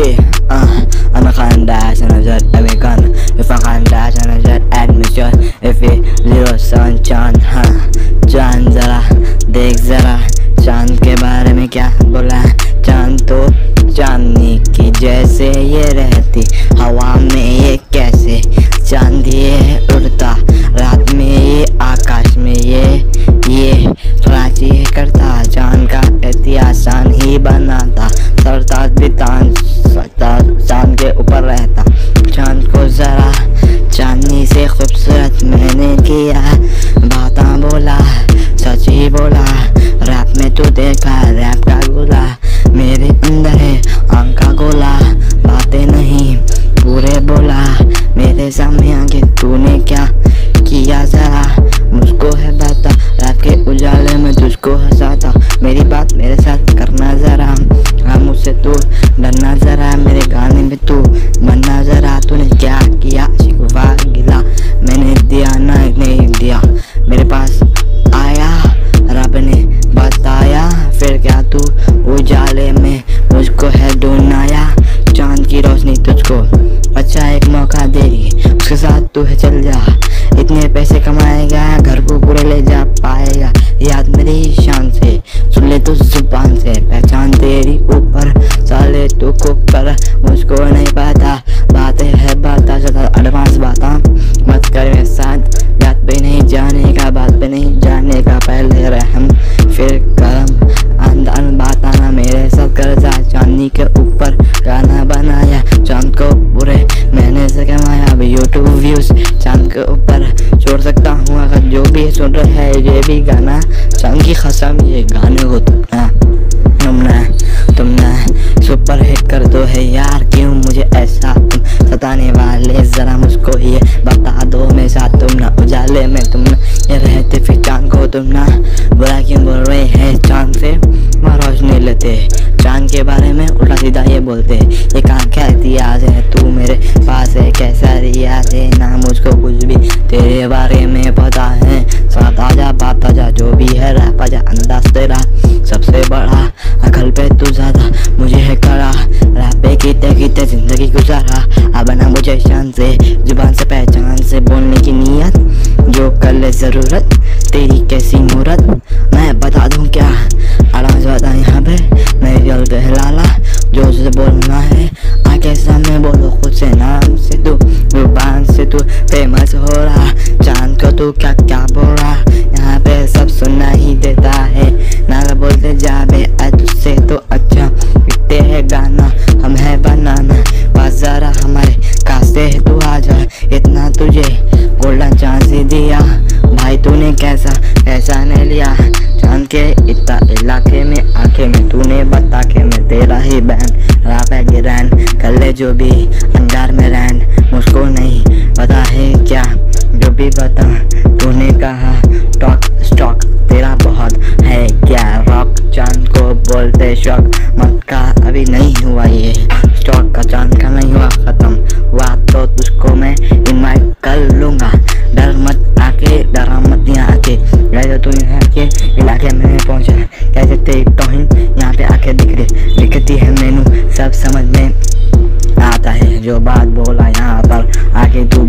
Yeah, uh, anaconda as an adult, American. If I can dash an adult, admission. If it zero sun, chan, huh? Chan zara, देख जरा चाँद के बारे में क्या बोला चाँद तो चांदनी की जैसे ये रहती हवा में ये कैसे तू है चल जा। कसम ये गाने को तुमना तुमना तुमना सुपर हिट कर दो है यार, क्यों मुझे ऐसा तुम सताने वाले? जरा मुझको ये बता दो, मेरे साथ तुम ना उजाले में तुम ना, ये रहते फिर चाँद को तुम ना, बुरा क्यों बोल रहे हैं? चाँद से वहाँ रोशनी लेते चाँद के बारे में उल्टा सीधा ये बोलते ये कहाँ क्या इतिहास है? तू मेरे पास है, कैसा रियाज है? ना मुझको कुछ भी तेरे बारे में पता है। साथ आजा बात आजा जो भी है रह आजा अंदाज तेरा सबसे बड़ा, अकल पे तू ज़्यादा, मुझे है कड़ा, रैप पे कीते कीते ज़िंदगी गुजारा, अब ना मुझे शान से, ज़ुबान से पहचान से बोलने की नीयत, जो कर ले ज़रूरत, तेरी कैसी मूरत, मैं बता दूँ क्या? से बता यहाँ पे, मैं जल्द लाला जो से बोलना है आके सामने बोलो खुद से नाम से तू ज़ुबान से तू फ़ेमस हो रहा चाँद को तू क्या क्या बोल रहा यहाँ पे सब सुनना ही देता है ना बोलते जा बे तुझसे तो अच्छा पिटते है गाना हम है बनाना बस जरा हमारे कास्ते है तू आ जा इतना तुझे गोल्डन चांस ही दिया भाई तूने कैसा ऐसा नहीं लिया चाँद के इलाके में आके में तूने बता के मैं तेरा ही बैंड राप है गिरैन कर ले जो भी, अंगार में रैन मुझको नहीं पता है क्या, जो भी बता, तूने कहा, टॉक, स्टॉक, तेरा बहुत है क्या? रॉक, चाँद को बोलते शौक, मत का अभी नहीं हुआ ये। स्टॉक का चाँद का नहीं हुआ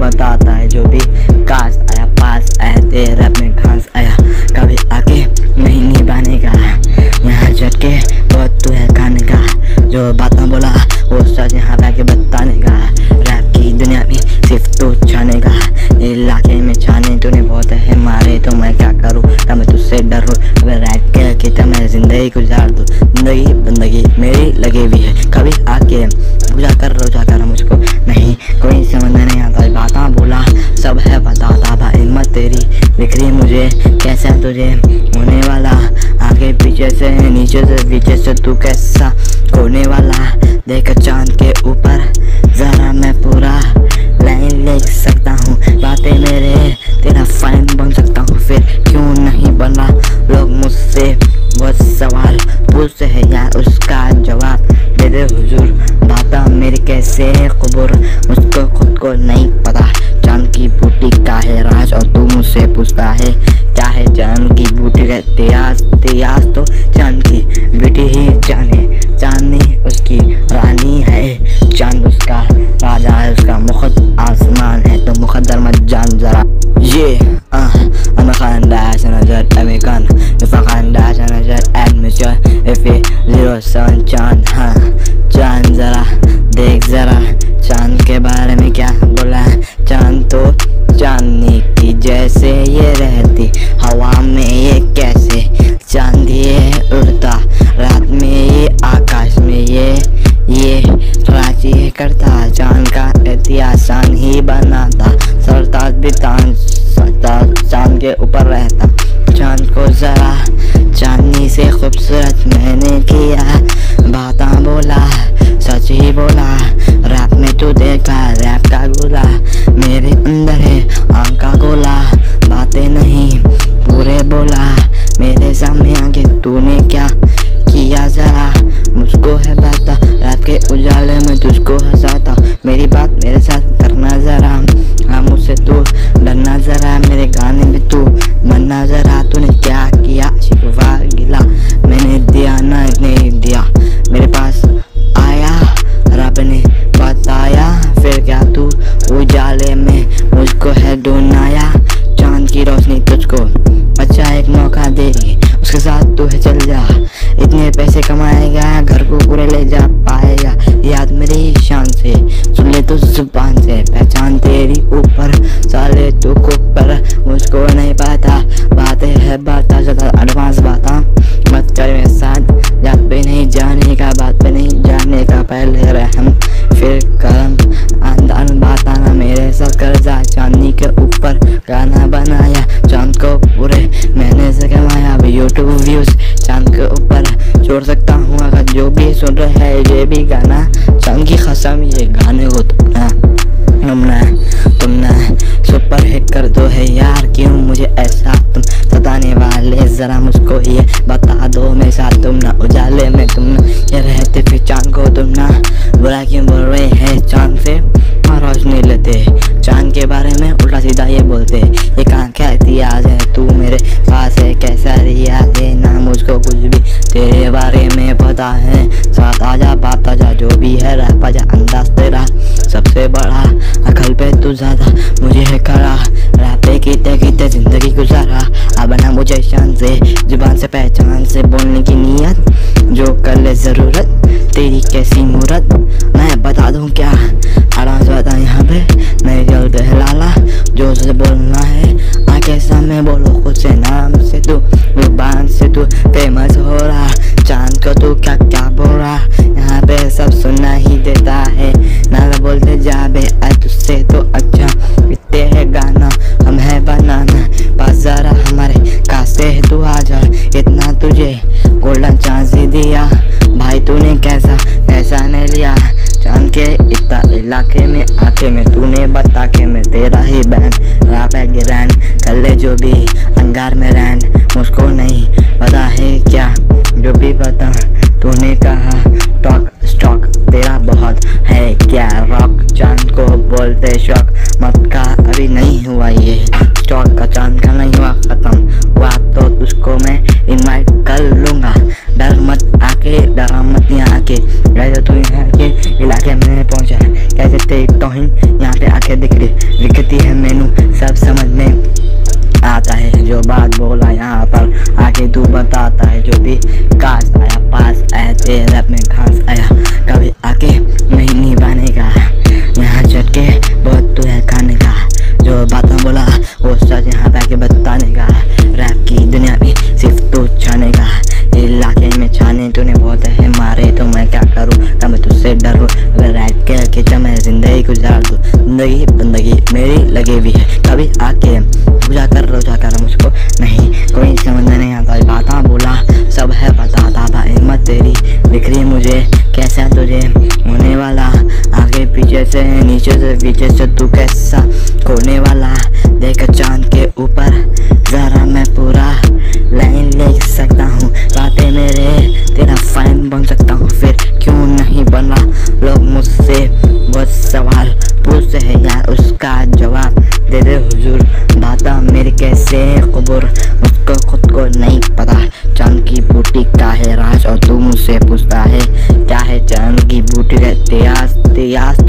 बताता है, जो भी काश आया, पास आया, तेरे में घास आया। कभी आके नहीं निभाने का यहाँ झटके बहुत तू है खाने का। जो बातें बोला, वो सच यहाँ पे आके बताने का रैप की दुनिया में सिर्फ़ तू छाने का इलाके में छाने तूने बहुत है मारे तो मैं क्या करूँ? तब मैं तुझसे डरूँ। अगर रैप के की तो मैं ज़िंदगी गुजार दूँ। ज़िंदगी, बंदगी मेरी लगी हुई है। कभी आके पूजा कर रोजा कर मुझको। बिखरी मुझे, कैसा तुझे? होने वाला, आगे, पीछे से, नीचे से, पीछे से तू कैसा? होने वाला, देख चाँद के ऊपर। से है खबर, मुझको खुद को नहीं पता। चाँद की बूटी का है राज और तू मुझसे पूछता है क्या है चाँद की बूटी का इतिहास इतिहास तो चाँद की बेटी ही जाने चांदनी उसकी रानी है। चाँद उसका राजा है, उसका मुखद आसमान है तो मुखदर मत जान जरा। ये चाँद a kind dash के बारे में क्या बोला? चाँद तो चांदी की जैसे ये रहती, हवा में ये कैसे? चाँद ये उड़ता, रात में ये आकाश में ये ये रांची करता। चाँद का इतिहासान ही बनाता सरताज भी चाँद के ऊपर रहता। चाँद को जरा चांदी से खूबसूरत मैंने किया, बात बोला, सच ही बोला तू देखा रैप का गोला मेरे अंदर है आम का गोला। बातें नहीं, पूरे बोला, मेरे सामने आके तूने क्या किया चाँद रोशनी तुझको। अच्छा एक मौका देगी उसके साथ तू है, चल जा। इतने पैसे कमाएगा, घर को पूरे ले जा, पाएगा। याद मेरी शान से। सुन ले तो ज़ुबान से। पहचान तेरी ऊपर, साले तू को पर। मुझको नहीं पता। बातें है, बात ज़्यादा एडवांस बात मत कर मेरे साथ। जात पे नहीं जाने का, बात पे नहीं जाने का। पहले रहम, फिर करम। आंदान बात आना मेरे सर कर्जा चांदनी के ऊपर गाना सुन रहे हैं ये भी गाना। की कसम ये गाने को तुमने तुमने सुपर हिट कर दो है यार। क्यों मुझे ऐसा तुम सताने वाले? जरा मुझको ये बता दो मेरे साथ तुम ना उजाले में तुम ना ये रहते फिर चाँद को तुम ना बुरा क्यों बोल रहे हैं? चाँद से रोशनी लेते। चाँद के बारे में उल्टा सीधा ये बोलते। ये कहाँ क्या इतिहास है? तू मेरे पास है, कैसा रियाज है ना मुझको कुछ भी तेरे बारे में पता है। साथ आजा बात आजा जो भी है रह पाजा अंदाज तेरा सबसे बड़ा अकल पे तू ज़्यादा मुझे है खड़ा राते कीते कीते, ज़िंदगी गुजारा। अब ना मुझे शान से, ज़ुबान से पहचान से बोलने की नीयत, जो कर ले ज़रूरत, तेरी कैसी मूरत। मैं बता दूँ क्या? आराम से बता, यहाँ पे नहीं जल्द लाला। जो से बोलना है आके सामने बोलो, खुद से नाम से तू, ज़ुबान से तू। फ़ेमस हो रहा। चाँद को तू क्या क्या बोल रहा? यहाँ पे सब सुनना ही देता है। ना बोलते जा बे तुझसे तो अच्छा इतने है गाना। हम है बनाना, पास जरा हमारे कासे है, तू आ जा। इतना तुझे गोल्डन चांस ही दिया। भाई तूने कैसा पैसा नहीं लिया। के इतना इलाके में आके में तूने बता के मैं तेरा ही बैंड राप है गिरैंड कर ले जो भी, अंगार में रैंड मुझको नहीं पता है क्या, जो भी पता, तूने कहा। टॉक, स्टॉक, तेरा बहुत है क्या? रॉक, चाँद को बोलते शौक मत का अभी नहीं हुआ ये। आके तू बताता है जो भी काश आया, पास आया, तेरे रब में घास आया। कभी आके नहीं निभाने का यहाँ चढ़ के बहुत तू है खाने का। जो बातें बोला, वो सच यहाँ पे बताने का। रैप की दुनिया में सिर्फ़ तू छाने का। इलाके में छाने तूने बहुत है, मारे तो मैं क्या करूँ? क्या मैं तुझसे डरूँ, अगर रैप के खींचा मैं ज़िंदगी गुजार दूँ। ज़िंदगी बंदगी मेरी लगी हुई है। कभी आके पूजा कर रोजा कर तू कैसा? खोने वाला, देख चाँद के ऊपर। जरा मैं पूरा लाइन ले सकता हूँ। बातें मेरे, तेरा फाइन बन सकता हूँ। फिर क्यों नहीं बना? लोग मुझसे बहुत सवाल पूछते हैं, यार, उसका जवाब दे दे हुजूर। बाता मेरी कैसे कबूर मुझको खुद को नहीं पता। चाँद की बूटी का है राज और तू मुझसे पूछता है, क्या है चाँद की बूटी का इतिहास? इतिहास